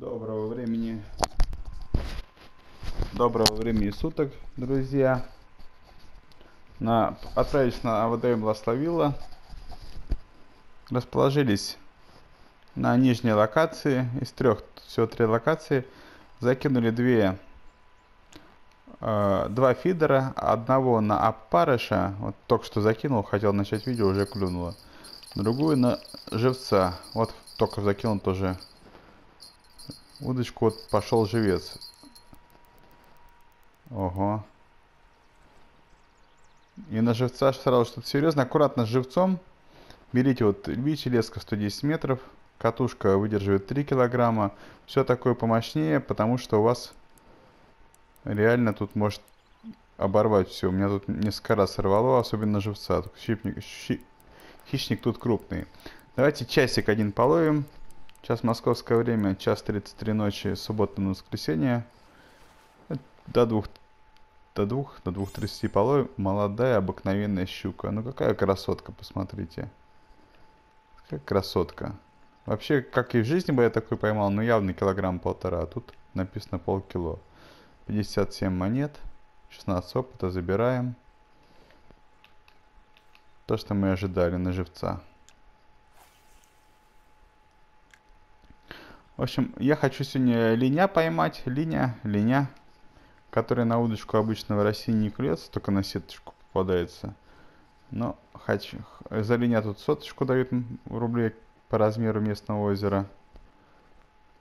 Доброго времени. Доброго времени суток, друзья. На, отправились на АВД Благословила. Расположились на нижней локации. Из трех, всего три локации. Закинули две, э, два фидера. Одного на опарыша. Вот только что закинул, хотел начать видео, уже клюнуло. Другую на живца. Вот только закинул тоже удочку вот пошел живец. Ого. И на живца сразу что-то серьезно. Аккуратно с живцом. Берите вот видите леска 110 метров. Катушка выдерживает 3 килограмма. Все такое помощнее, потому что у вас реально тут может оборвать все. У меня тут несколько раз сорвало, особенно живца. Хищник, хищник тут крупный. Давайте часик один половим. Сейчас московское время, час 33 ночи, суббота на воскресенье. До двух, до двух, до двух тридцати полой молодая обыкновенная щука. Ну какая красотка, посмотрите. Какая красотка. Вообще, как и в жизни бы я такой поймал, ну явно килограмм полтора. А тут написано полкило. 57 монет, 16 опыта, забираем. То, что мы ожидали на живца. В общем, я хочу сегодня линя поймать. Линя, линя, которая на удочку обычно в России не клюется, только на сеточку попадается. Но хочу. За линя тут соточку дают рублей по размеру местного озера.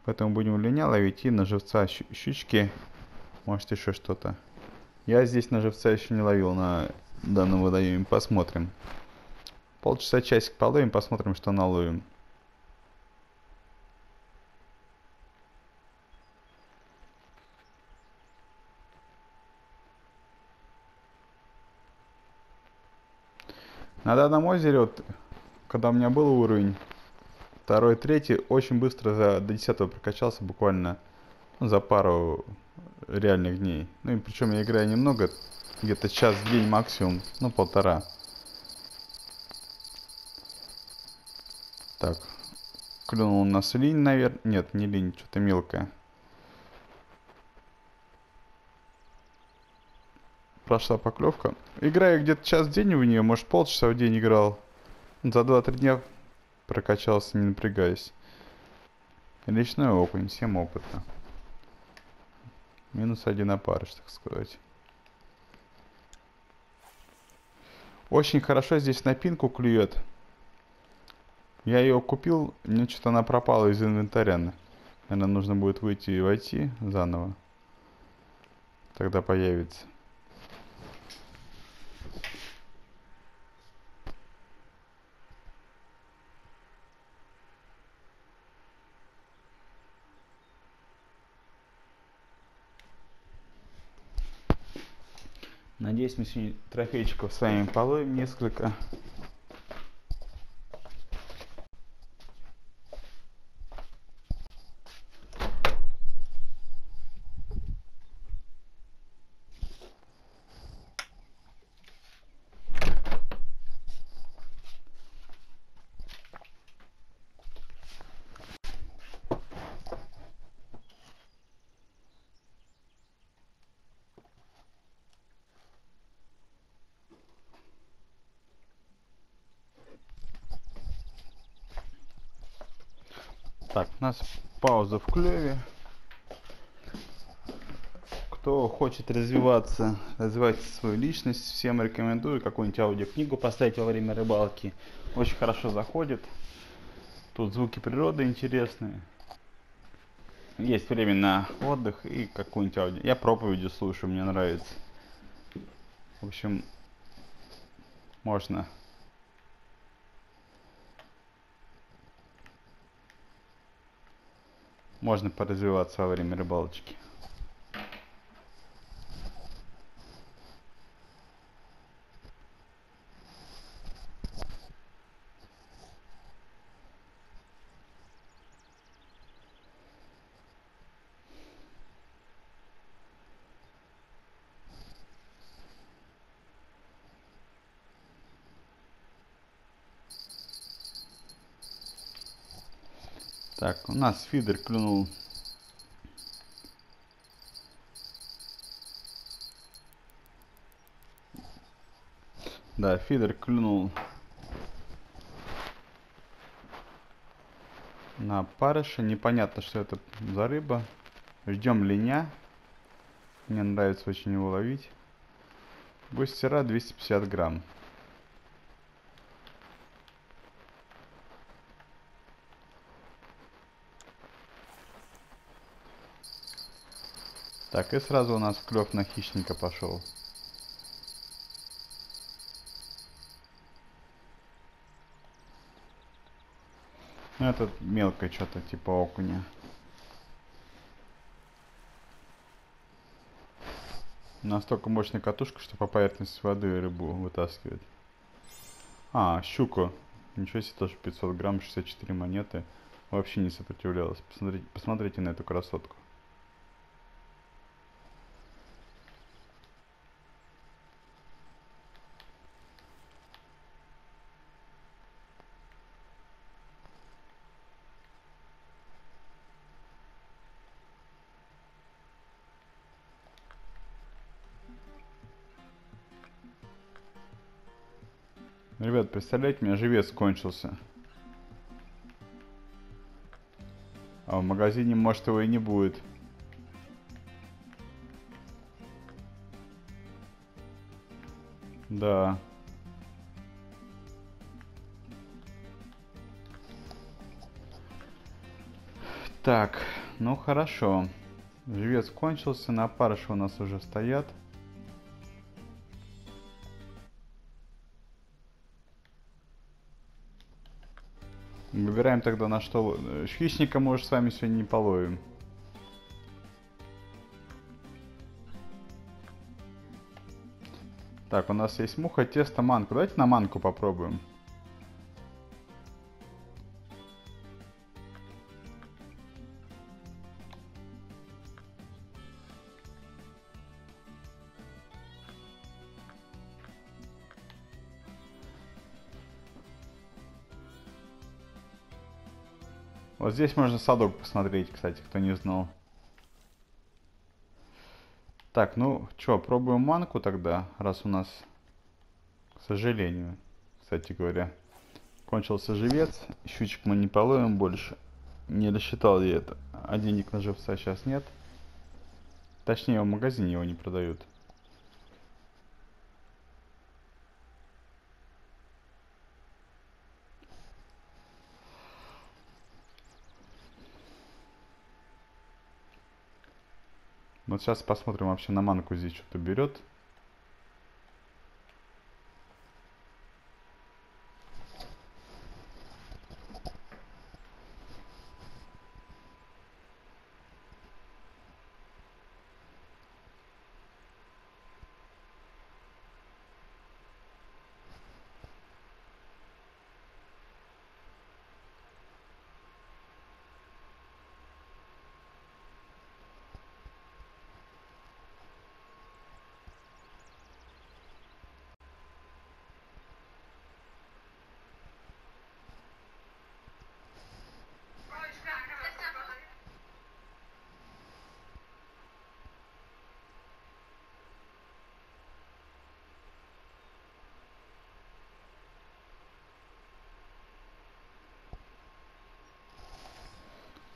Поэтому будем линя ловить и на живца щучки. Может еще что-то. Я здесь на живца еще не ловил на данном водоеме. Посмотрим. Полчаса часик половим, посмотрим, что наловим. На данном озере, вот, когда у меня был уровень, второй, третий, очень быстро за, до 10 прокачался, буквально ну, за пару реальных дней. Ну и причем я играю немного, где-то час в день максимум, ну полтора. Так, клюнул у нас линь, наверное. Нет, не линь, что-то мелкое. Прошла поклевка. Играю где-то час в день в нее, может полчаса в день играл. За 2-3 дня прокачался, не напрягаясь. Личной окунь, 7 опыта. Минус один опарыш, так сказать. Очень хорошо здесь на пинку клюет. Я ее купил, мне что-то она пропала из инвентаря. Наверное, нужно будет выйти и войти заново. Тогда появится. Надеюсь, мы сегодня трофейчиков с вами половим несколько. Так, у нас пауза в клеве. Кто хочет развиваться, развивать свою личность, всем рекомендую какую-нибудь аудиокнигу поставить во время рыбалки. Очень хорошо заходит. Тут звуки природы интересные. Есть время на отдых и какую-нибудь аудио. Я проповеди слушаю, мне нравится. В общем, можно можно поразвиваться во время рыбалочки. Так, у нас фидер клюнул. Да, фидер клюнул на парыше. Непонятно, что это за рыба. Ждем линя. Мне нравится очень его ловить. Густера 250 грамм. Так, и сразу у нас клев на хищника пошел. Ну, это мелкое что-то, типа окуня. Настолько мощная катушка, что по поверхности воды рыбу вытаскивает. А, щуку. Ничего себе, тоже 500 грамм, 64 монеты. Вообще не сопротивлялась. Посмотрите, посмотрите на эту красотку. Представляете, у меня живец кончился. А в магазине, может, его и не будет. Да. Так, ну хорошо. Живец кончился, на парыше у нас уже стоят. Выбираем тогда на что... Хищника, может, с вами сегодня не половим. Так, у нас есть муха, тесто, манку. Давайте на манку попробуем. Вот здесь можно садок посмотреть, кстати, кто не знал. Так, ну что, пробуем манку тогда, раз у нас, к сожалению, кстати говоря, кончился живец. Щучек мы не половим больше. Не рассчитал я это. А денег на живца сейчас нет. Точнее, в магазине его не продают. Сейчас посмотрим вообще на манку здесь что-то берет.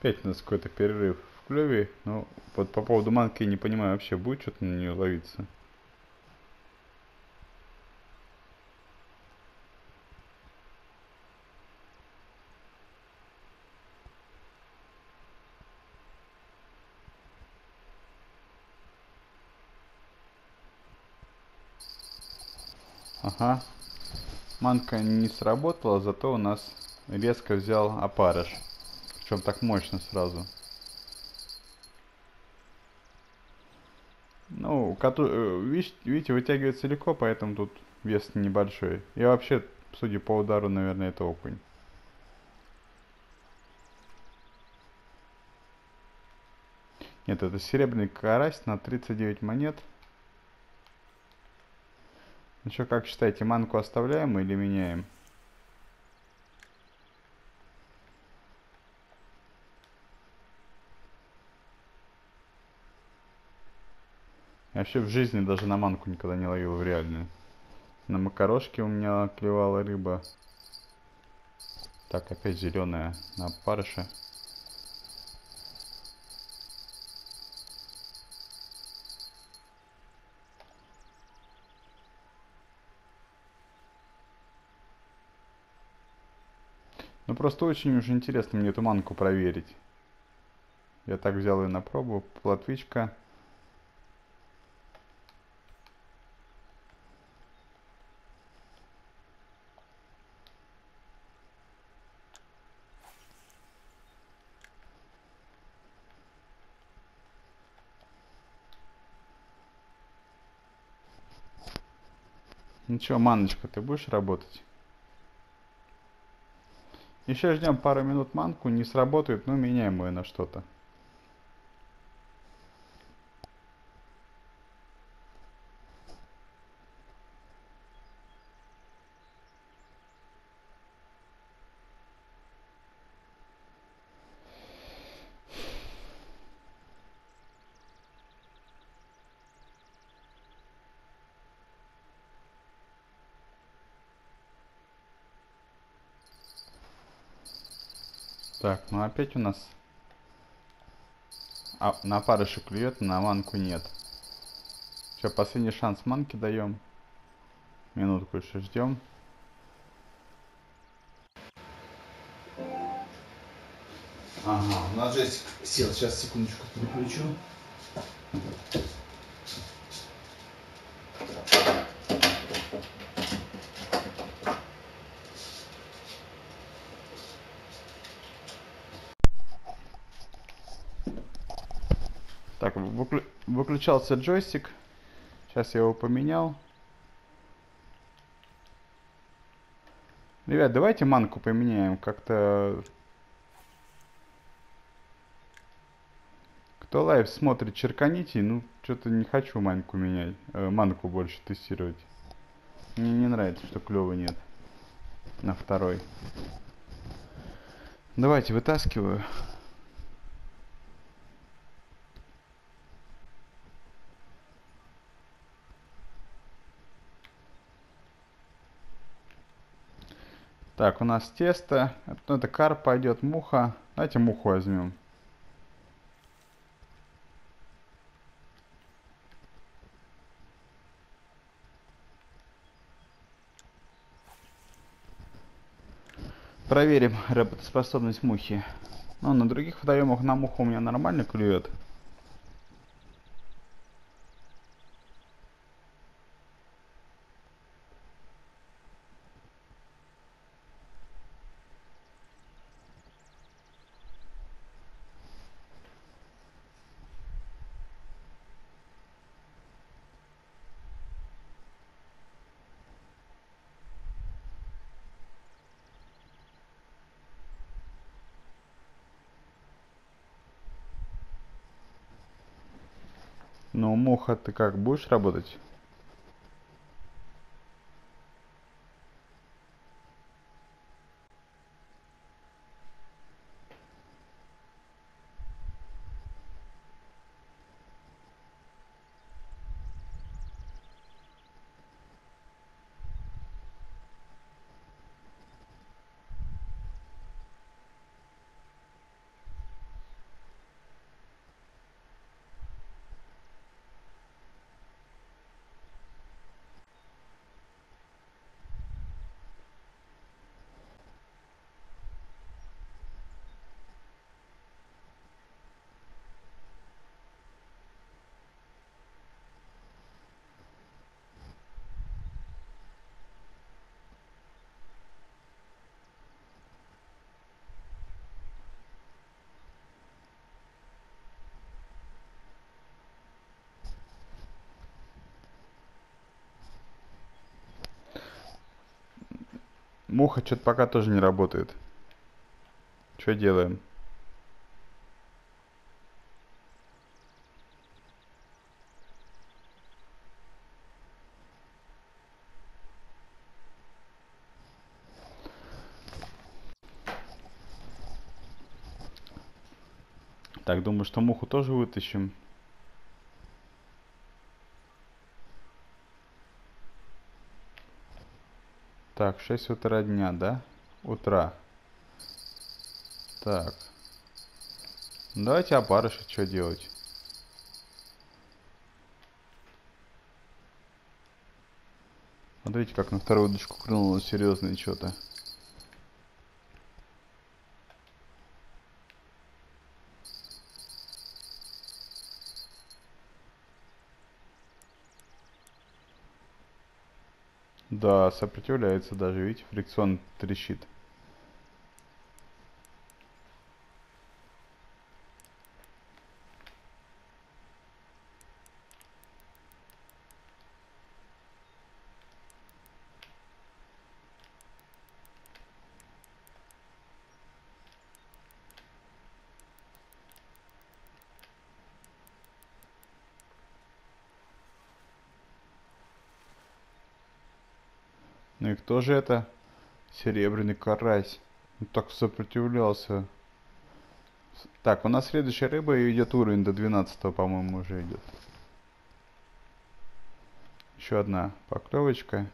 Опять у нас какой-то перерыв в клеве. Ну, вот по поводу манки не понимаю вообще, будет что-то на нее ловиться. Ага. Манка не сработала, зато у нас резко взял опарыш. Причем так мощно сразу. Ну. Э, видите, вытягивается легко, поэтому тут вес небольшой. И вообще, судя по удару, наверное, это окунь. Нет, это серебряный карась на 39 монет. Ну что, как считаете, манку оставляем или меняем? Вообще в жизни даже на манку никогда не ловил в реальную. На макарошке у меня клевала рыба. Так, опять зеленая на парыше. Ну просто очень уж интересно мне эту манку проверить. Я так взял ее на пробу. Платвичка. Ну что, маночка, ты будешь работать? Еще ждем пару минут манку, не сработает, но меняем ее на что-то. Так, ну опять у нас... А, на парыше клюет, на манку нет. Все, последний шанс манки даем. Минутку еще ждем. Ага, у нас же сел. Сейчас, секундочку, переключу. Так, выклю... выключался джойстик. Сейчас я его поменял. Ребят, давайте манку поменяем. Как-то... Кто live смотрит, черканите. Ну, что-то не хочу манку менять. Э, манку больше тестировать. Мне не нравится, что клёва нет. На второй. Давайте вытаскиваю. Так, у нас тесто. Ну, это карп пойдет, муха. Давайте муху возьмем. Проверим работоспособность мухи. Ну, на других водоемах на муху у меня нормально клюет. Муха, ты как, будешь работать? Муха что-то пока тоже не работает. Что делаем? Так, думаю, что муху тоже вытащим. Так, 6 утра дня, да? Утра. Так. Давайте опарыши что делать. Смотрите, как на вторую удочку клюнуло серьезное что-то. Да, сопротивляется даже, видите, фрикцион трещит. Кто же это? Серебряный карась. Он так сопротивлялся. Так, у нас следующая рыба идет уровень до 12, по-моему, уже идет. Еще одна поклевочка.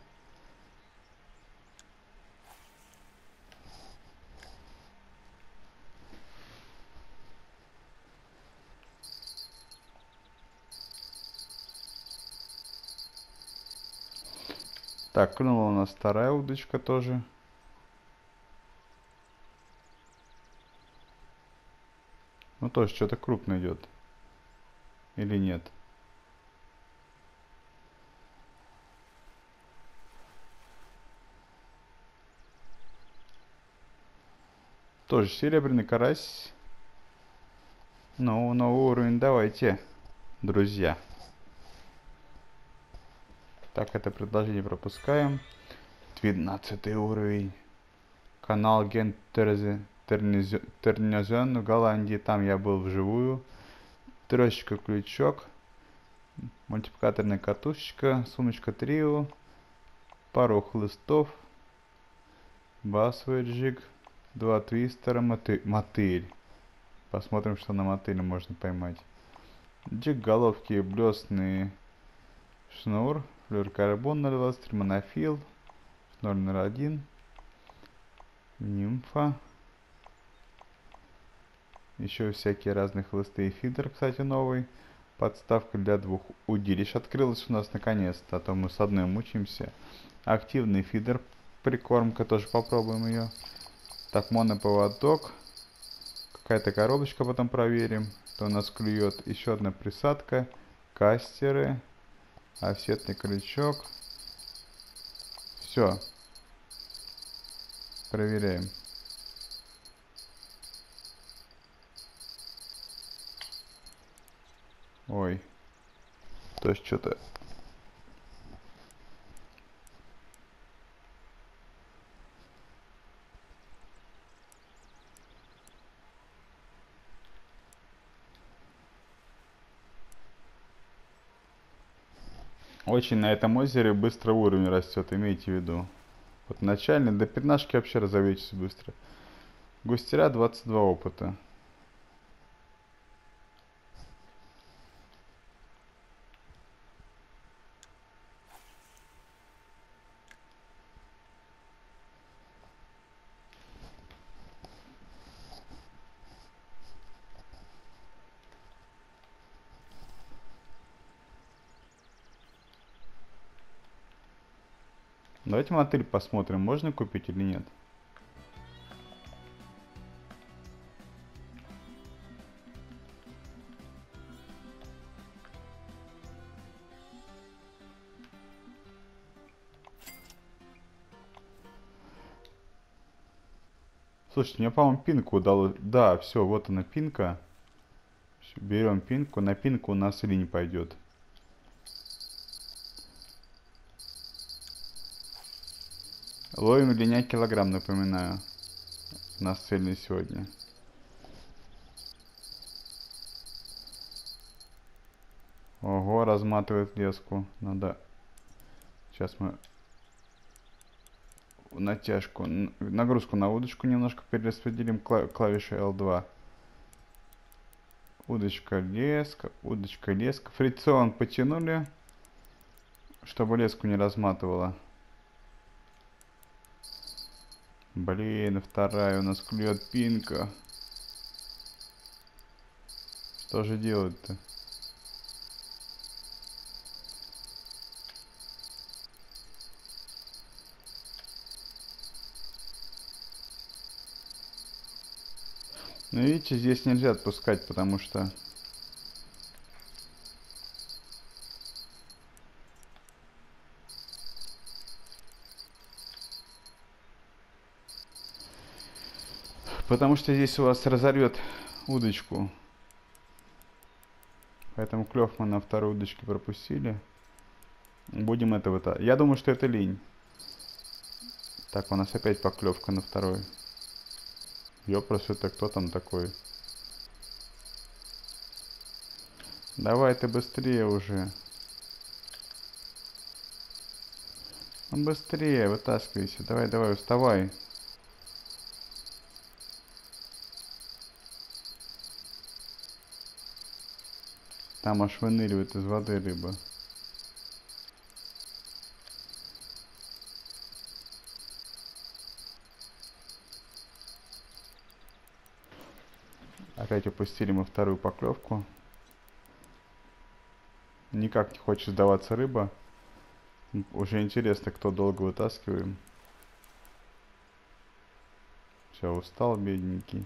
Так, клюнула у нас вторая удочка тоже. Ну тоже что-то крупно идет. Или нет? Тоже серебряный карась. Ну, новый уровень давайте, друзья. Так, это предложение пропускаем. 12 уровень. Канал Ген Тернезен в Голландии. Там я был вживую. Трещика крючок. Мультипликаторная катушечка. Сумочка трио. Пару хлыстов. Басовый джиг. Два твистера. Моты мотыль. Посмотрим, что на мотыле можно поймать. Джиг головки блесные. Шнур флюорокарбон 023, монофил 001, нимфа. Еще всякие разные хлысты фидер, кстати, новый. Подставка для двух удилищ открылась у нас наконец-то, а то мы с одной мучаемся. Активный фидер, прикормка, тоже попробуем ее. Так, моноповодок. Какая-то коробочка потом проверим, то у нас клюет. Еще одна присадка, кастеры офсетный крючок. Все. Проверяем. Ой. То есть что-то Очень на этом озере быстро уровень растет, имейте в виду. Вот начальный, до пятнашки вообще разовьетесь быстро. Густера 22 опыта. Давайте мотыль посмотрим, можно купить или нет. Слушайте, мне, по-моему, пинку удалось. Да, все, вот она пинка. Берем пинку. На пинку у нас или не пойдет. Ловим линя килограмм, напоминаю. У нас цельный сегодня. Ого, разматывает леску. Надо... Сейчас мы натяжку, нагрузку на удочку немножко перераспределим клавишей L2. Удочка, леска, удочка, леска. Фрикцион потянули, чтобы леску не разматывала. Блин, вторая у нас клюет пинка. Что же делать-то? Ну видите, здесь нельзя отпускать, потому что Потому что здесь у вас разорвет удочку. Поэтому клев мы на второй удочке пропустили. Будем это вот. Я думаю, что это линь. Так, у нас опять поклевка на второй. Ёпрос, это кто там такой? Давай ты быстрее уже. Ну быстрее, вытаскивайся. Давай, давай, вставай. Там аж выныривает из воды рыба. Опять упустили мы вторую поклевку. Никак не хочет сдаваться рыба. Уже интересно, кто долго вытаскиваем. Все, устал, бедненький.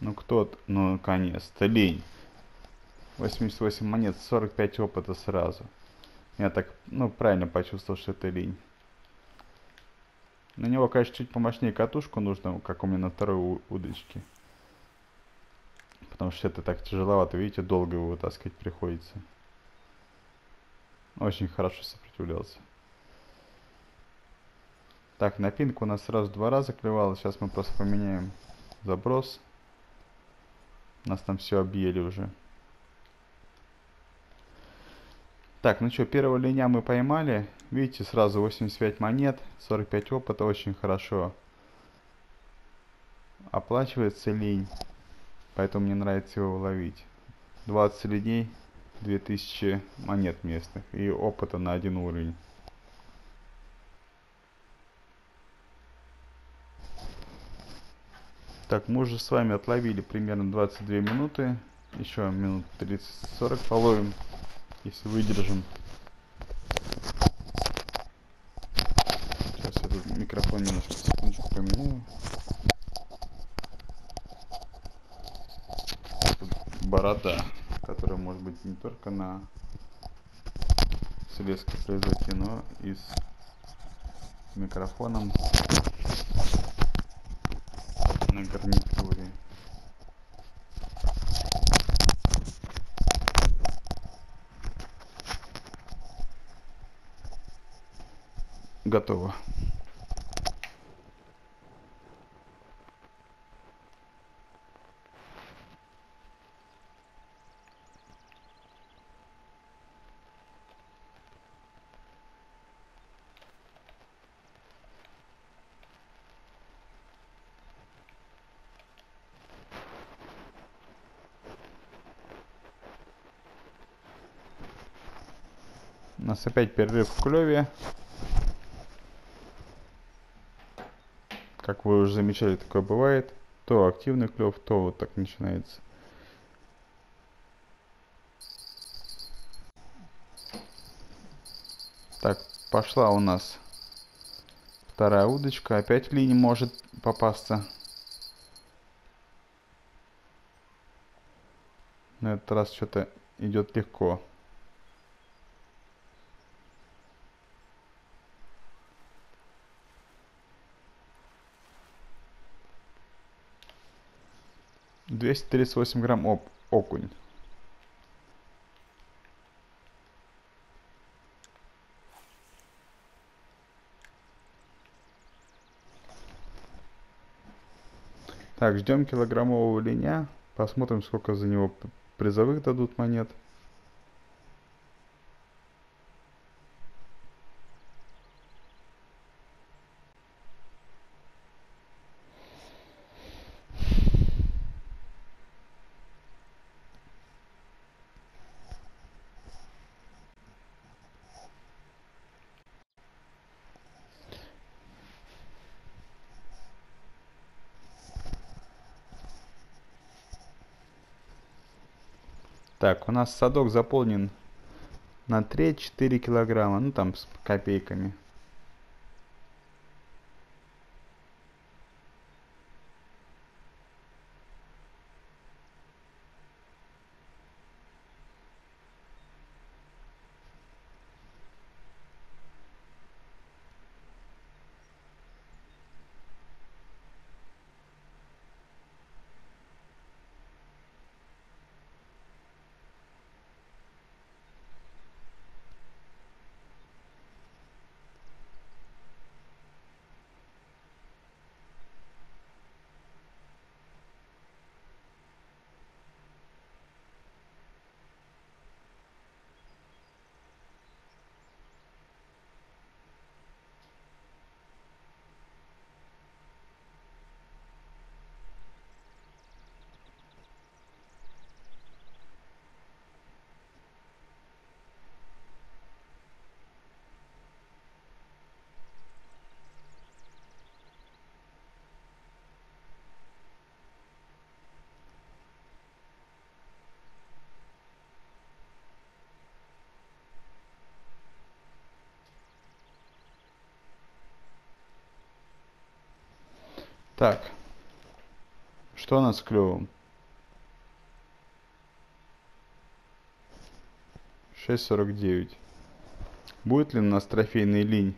Ну кто, ну наконец-то, лень. 88 монет, 45 опыта сразу. Я так, ну, правильно почувствовал, что это лень. На него, конечно, чуть помощнее катушку нужно, как у меня на второй удочке. Потому что это так тяжеловато, видите, долго его вытаскивать приходится. Очень хорошо сопротивлялся. Так, на пинку у нас сразу два раза клевало. Сейчас мы просто поменяем заброс. Нас там все объели уже. Так, ну что, первого линя мы поймали. Видите, сразу 85 монет, 45 опыта, очень хорошо. Оплачивается линь, поэтому мне нравится его ловить. 20 линей, 2000 монет местных и опыта на один уровень. Так, мы уже с вами отловили примерно 22 минуты. Еще минут 30-40 половим, если выдержим. Сейчас я тут микрофон немножко секундочку поменяю. Тут борода, которая может быть не только на слезке произойти, но и с микрофоном на гарнитуре. Готово. Нас опять перерыв в клеве. Как вы уже замечали, такое бывает. То активный клев, то вот так начинается. Так, пошла у нас вторая удочка. Опять линия может попасться. На этот раз что-то идет легко. 238 грамм оп окунь. Так, ждем килограммового линя. Посмотрим, сколько за него призовых дадут монет. Так, у нас садок заполнен на треть 4 килограмма, ну там с копейками. Так. Что у нас с клювом? 6.49. Будет ли у нас трофейный линь?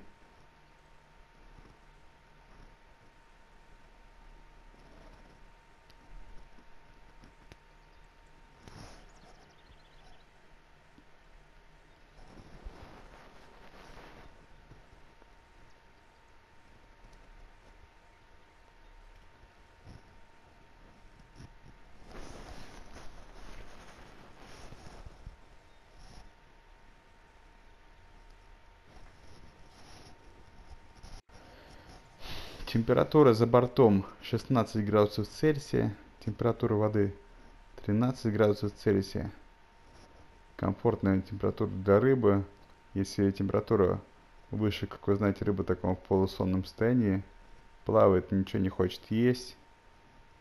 Температура за бортом 16 градусов Цельсия. Температура воды 13 градусов Цельсия. Комфортная температура для рыбы. Если температура выше, как вы знаете, рыба в таком полусонном состоянии. Плавает, ничего не хочет есть.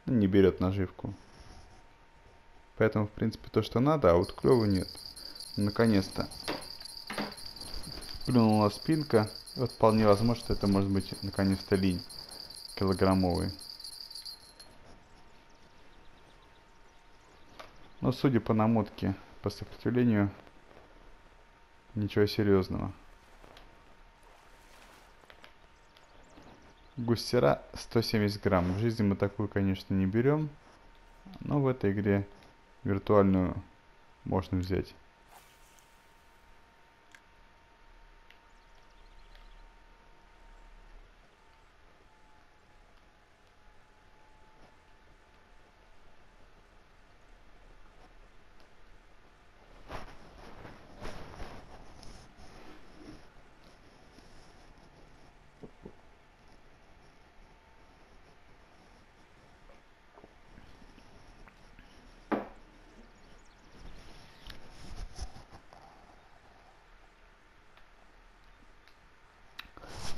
Ну, не берет наживку. Поэтому, в принципе, то, что надо, а вот клёва нет. Наконец-то. Плюнула спинка. Вот вполне возможно, что это может быть наконец-то линь килограммовый. Но судя по намотке, по сопротивлению, ничего серьезного. Густера 170 грамм. В жизни мы такую, конечно, не берем. Но в этой игре виртуальную можно взять.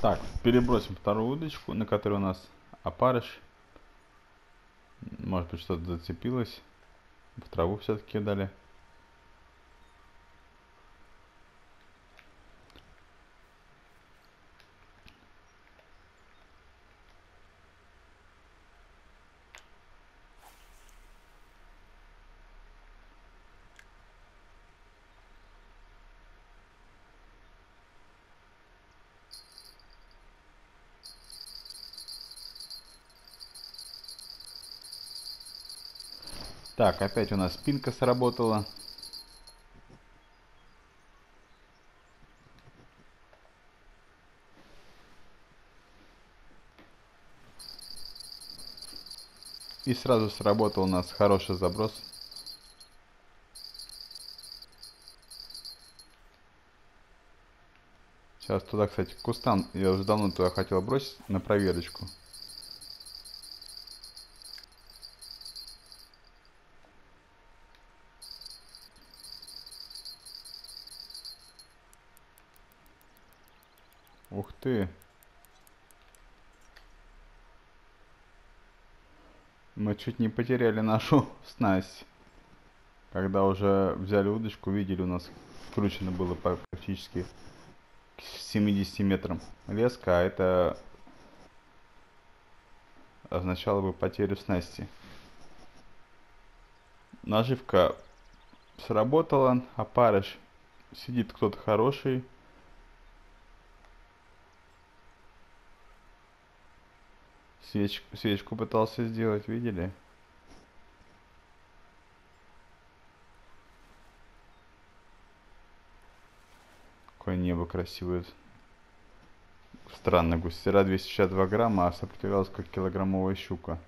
Так, перебросим вторую удочку, на которой у нас опарыш. Может быть что-то зацепилось. В траву все-таки дали. Так, опять у нас спинка сработала. И сразу сработал у нас хороший заброс. Сейчас туда, кстати, кустан. Я уже давно туда хотел бросить на проверочку. Ух ты. Мы чуть не потеряли нашу снасть. Когда уже взяли удочку, видели, у нас кручено было практически к 70 метрам леска, а это означало бы потерю снасти. Наживка сработала, а парыш сидит кто-то хороший. Свечку, свечку пытался сделать, видели? Какое небо красивое. Странно, густера 262 грамма, а сопротивлялась как килограммовая щука.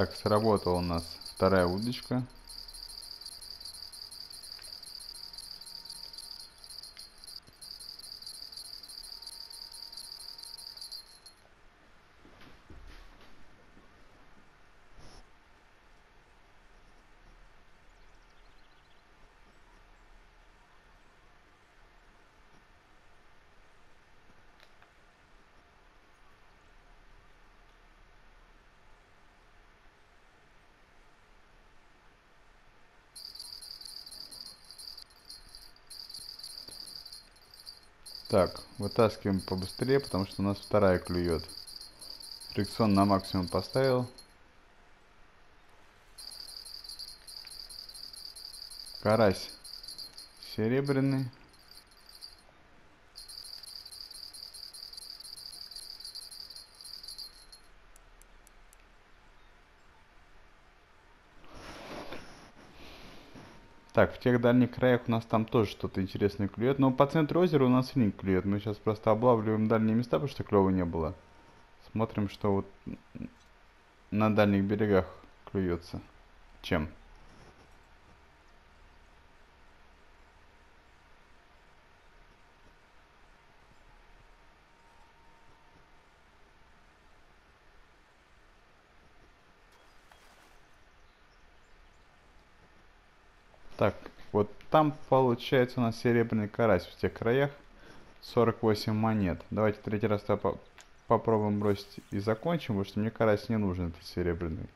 Так, сработала у нас вторая удочка. Так, вытаскиваем побыстрее, потому что у нас вторая клюет. Фрикцион на максимум поставил. Карась серебряный. Так, в тех дальних краях у нас там тоже что-то интересное клюет. Но по центру озера у нас линк клюет. Мы сейчас просто облавливаем дальние места, потому что клёва не было. Смотрим, что вот на дальних берегах клюется. Чем? Так, вот там получается у нас серебряный карась в тех краях. 48 монет. Давайте третий раз по попробуем бросить и закончим, потому что мне карась не нужен, этот серебряный.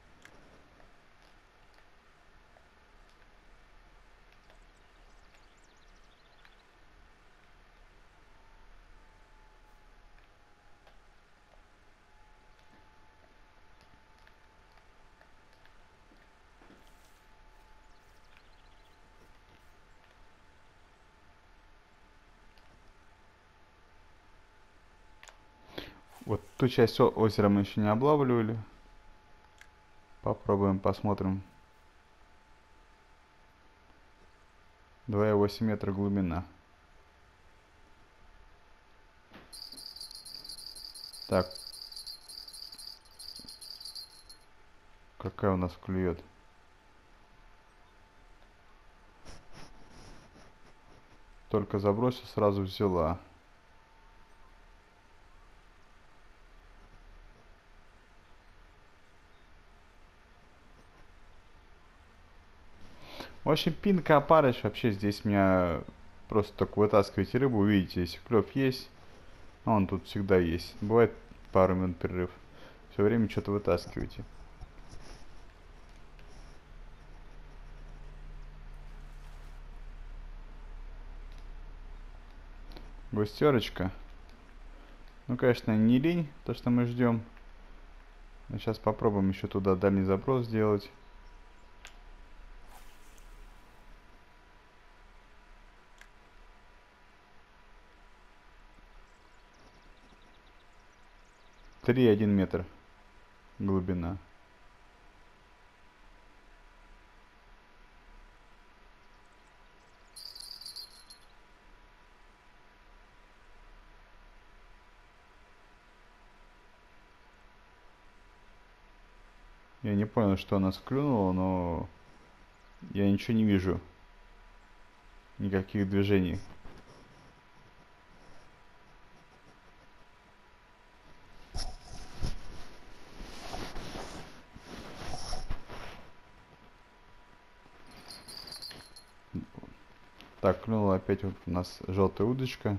Вот ту часть озера мы еще не облавливали. Попробуем, посмотрим. 2,8 метра глубина. Так. Какая у нас клюет? Только забросил, сразу взяла. Общем, пинка опарыш вообще здесь меня просто только вытаскиваете рыбу, увидите, если клев есть, он тут всегда есть. Бывает пару минут перерыв. Все время что-то вытаскиваете. Густерочка. Ну, конечно, не лень, то, что мы ждем. Сейчас попробуем еще туда дальний запрос сделать. Три один метр глубина. Я не понял, что нас клюнуло, но я ничего не вижу. Никаких движений. Так, клюнула опять вот у нас желтая удочка.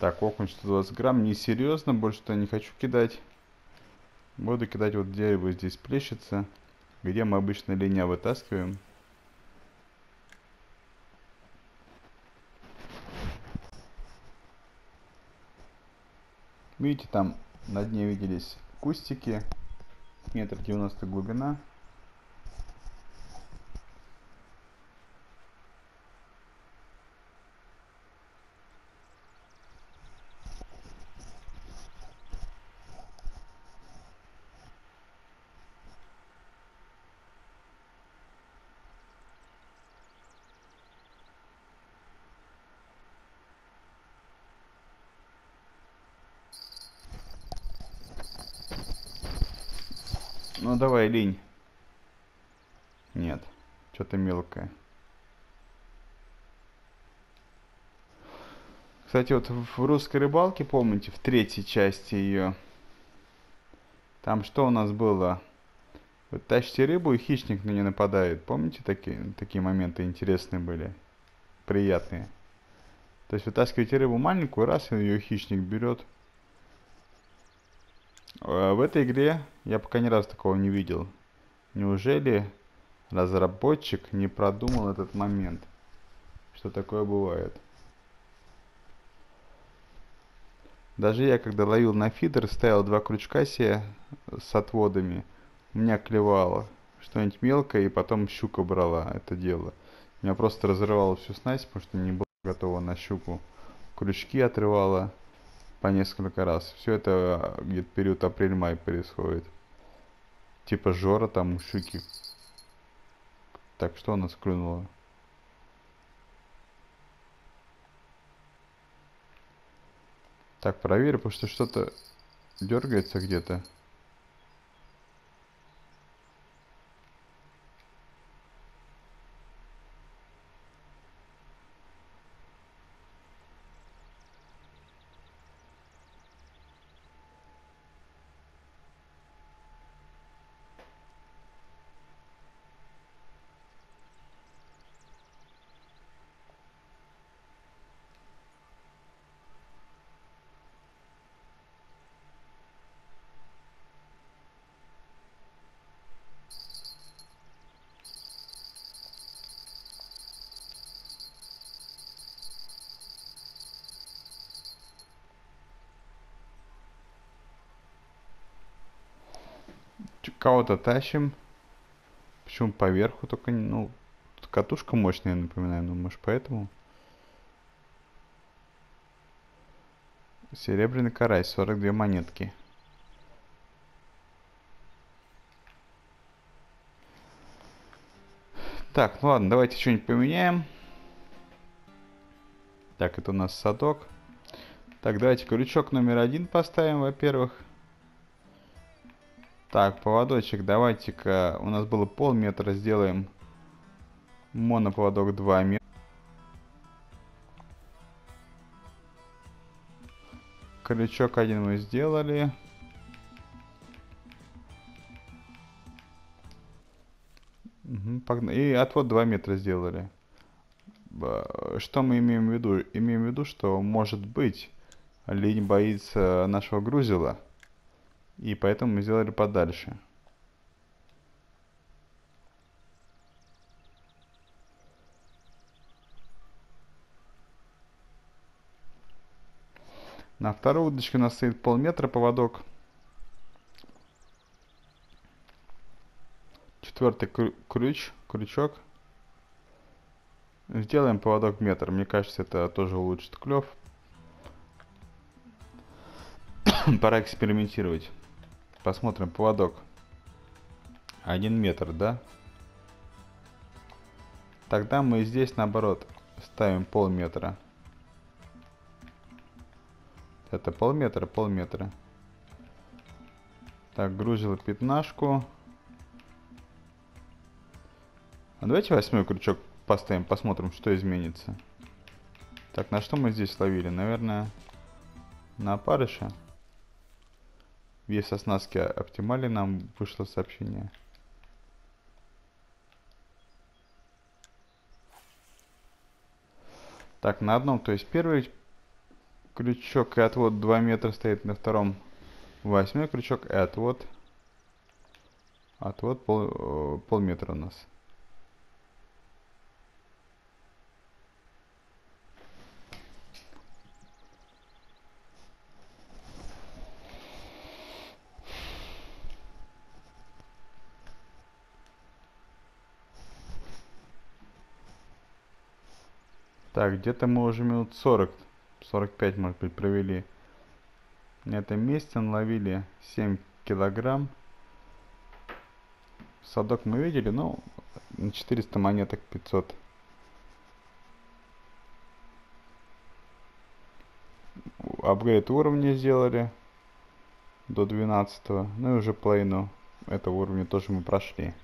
Так, окунь 120 грамм. Несерьезно, больше-то не хочу кидать. Буду кидать вот дерево здесь плещется. Где мы обычно линия вытаскиваем. Видите, там на дне виделись кустики. Метр девяносто глубина. Ну давай, линь. Нет, что-то мелкое. Кстати, вот в русской рыбалке, помните, в третьей части ее, там что у нас было? Вы тащите рыбу, и хищник на нее нападает. Помните, такие, такие моменты интересные были? Приятные. То есть вытаскиваете рыбу маленькую, раз, и ее хищник берет. Э, в этой игре я пока ни разу такого не видел. Неужели разработчик не продумал этот момент? Что такое бывает? Даже я, когда ловил на фидер, ставил два крючка себе с отводами, у меня клевало что-нибудь мелкое, и потом щука брала это дело. Меня просто разрывало всю снасть, потому что не было готово на щуку. Крючки отрывало по несколько раз. Все это а, где-то период апрель-май происходит. Типа Жора там у щуки. Так, что у нас клюнуло? Так, проверь, потому что что-то дергается где-то. Кого-то тащим. Почему поверху только, ну, катушка мощная, напоминаю, ну, может, поэтому. Серебряный карась, 42 монетки. Так, ну ладно, давайте что-нибудь поменяем. Так, это у нас садок. Так, давайте крючок номер один поставим, во-первых. Так, поводочек, давайте-ка, у нас было полметра, сделаем моноповодок 2 метра. Крючок один мы сделали. И отвод 2 метра сделали. Что мы имеем в виду? Имеем в виду, что может быть лень боится нашего грузила. И поэтому мы сделали подальше. На второй удочке у нас стоит полметра поводок. Четвертый крюч, крючок. Сделаем поводок метр. Мне кажется, это тоже улучшит клев. Пора экспериментировать. Посмотрим поводок. Один метр, да? Тогда мы здесь наоборот ставим полметра. Это полметра, полметра. Так, грузил пятнашку. А давайте восьмой крючок поставим, посмотрим, что изменится. Так, на что мы здесь ловили? Наверное, на опарыша. Вес оснастки оптимален, нам вышло сообщение. Так, на одном, то есть первый крючок и отвод 2 метра стоит на втором восьмой крючок и отвод отвод пол, э, полметра у нас Так, где-то мы уже минут 40 45, может быть, провели. На этом месте наловили 7 килограмм. Садок мы видели, но на 400 монеток 500. Апгрейд уровня сделали до 12. Ну и уже половину этого уровня тоже мы прошли.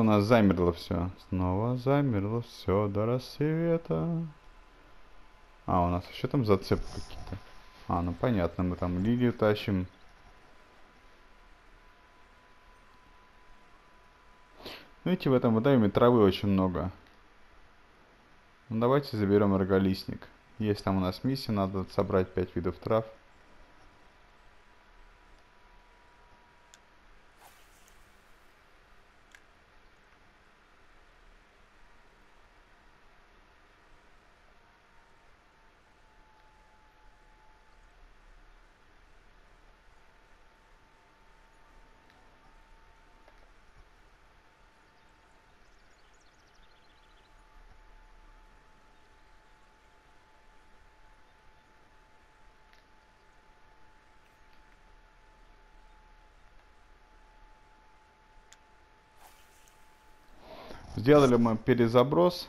У нас замерло все. Снова замерло все до рассвета. А, у нас еще там зацепки какие-то. А, ну понятно, мы там лилию тащим. Видите, в этом водоеме травы очень много. Ну, давайте заберем роголистник. Есть там у нас миссия, надо собрать 5 видов трав. Сделали мы перезаброс.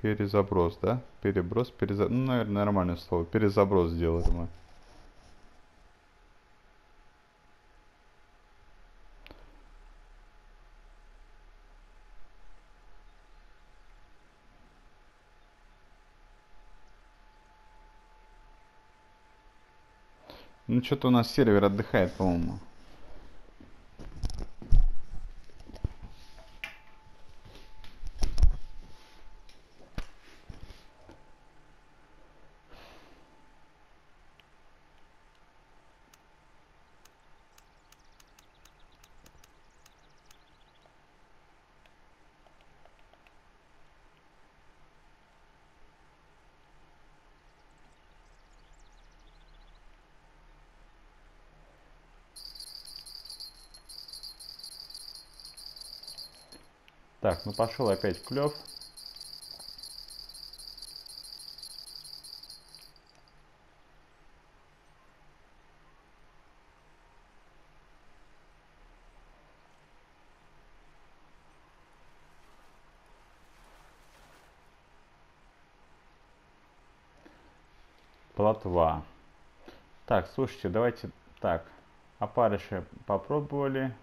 Перезаброс, да? Переброс, перезаброс. Ну, наверное, нормальное слово. Перезаброс сделали мы. Ну, что-то у нас сервер отдыхает, по-моему. Так, ну пошел опять клев. плотва. Так, слушайте, давайте так. Опарыши попробовали.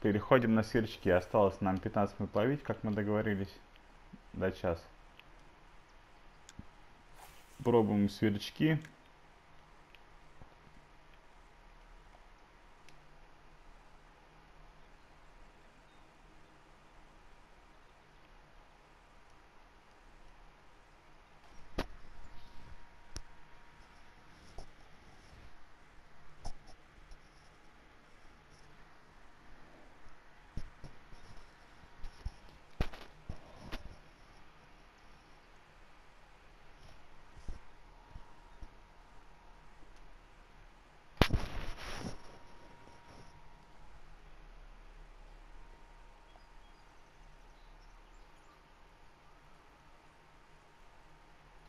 Переходим на сверчки. Осталось нам 15 минут ловить, как мы договорились. До час. Пробуем сверчки.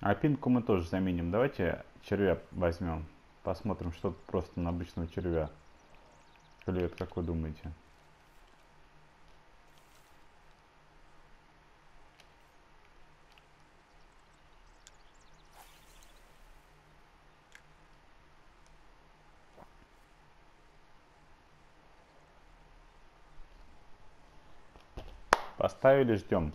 А пинку мы тоже заменим. Давайте червя возьмем. Посмотрим, что просто на обычного червя клюет, как вы думаете. Поставили, ждем.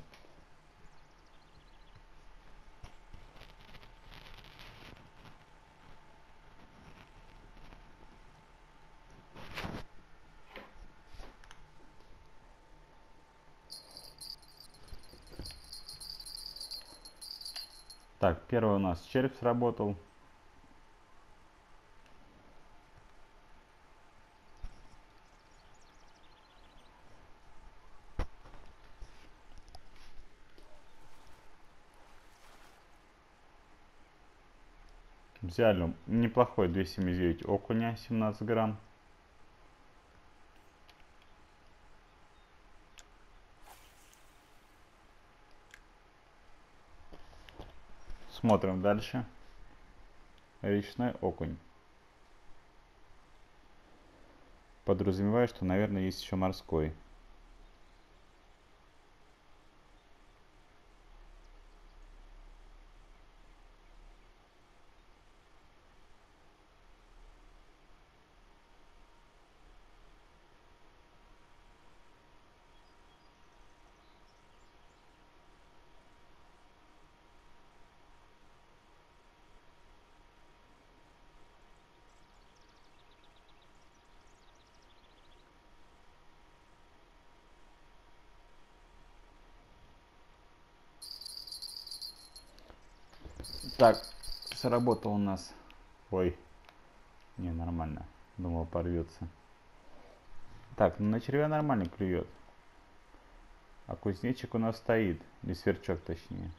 Так, первый у нас червь сработал. Взяли неплохой 279 окуня, 17 грамм. Смотрим дальше. Речной окунь. Подразумеваю, что, наверное, есть еще морской. Так, сработал у нас. Ой, не, нормально. Думал, порвется. Так, ну на червя нормально клюет. А кузнечик у нас стоит. Или сверчок точнее.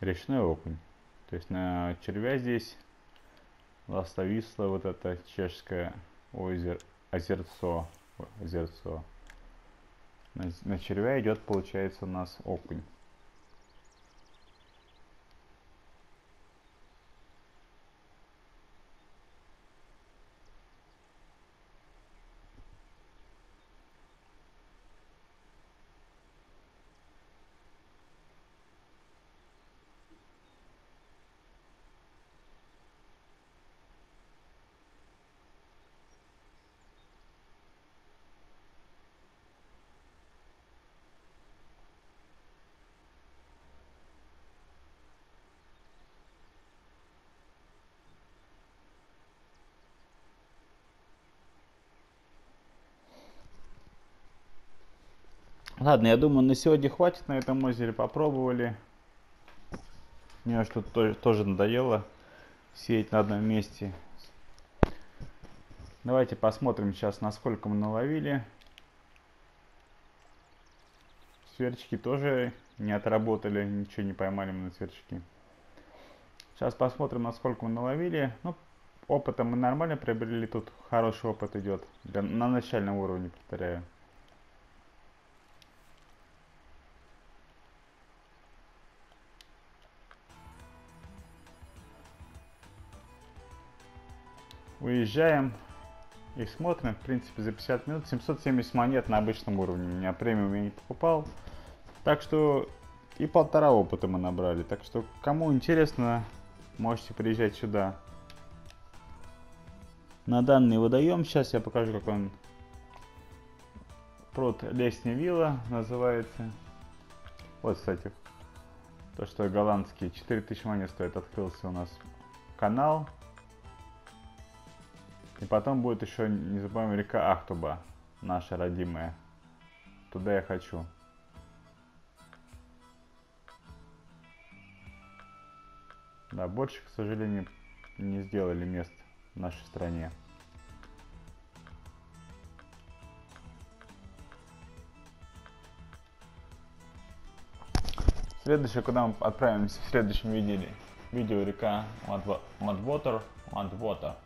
Речной окунь. То есть на червя здесь ластовисла вот эта чешская озеро озерцо. озерцо. На, на червя идет, получается, у нас окунь. Ладно, я думаю, на сегодня хватит на этом озере. Попробовали. Мне что-то тоже, тоже надоело сеять на одном месте. Давайте посмотрим сейчас, насколько мы наловили. Сверчки тоже не отработали, ничего не поймали мы на сверчки. Сейчас посмотрим, насколько мы наловили. Ну, опыта мы нормально приобрели. Тут хороший опыт идет. Для, на начальном уровне, повторяю. Уезжаем и смотрим. В принципе, за 50 минут 770 монет на обычном уровне. У меня премиум я не покупал. Так что и полтора опыта мы набрали. Так что, кому интересно, можете приезжать сюда. На данный водоем. Сейчас я покажу, как он пруд Лесня Вилла называется. Вот, кстати, то, что голландский 4000 монет стоит, открылся у нас канал. И потом будет еще, не забываем, река Ахтуба, наша родимая. Туда я хочу. Да, больше, к сожалению, не сделали мест в нашей стране. Следующее, куда мы отправимся в следующем видео, видео река Мадвотер, Мадвотер,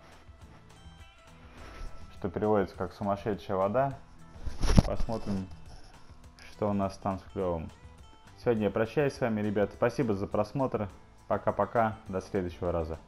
что переводится как сумасшедшая вода. Посмотрим, что у нас там с клевым. Сегодня я прощаюсь с вами, ребят. Спасибо за просмотр. Пока-пока. До следующего раза.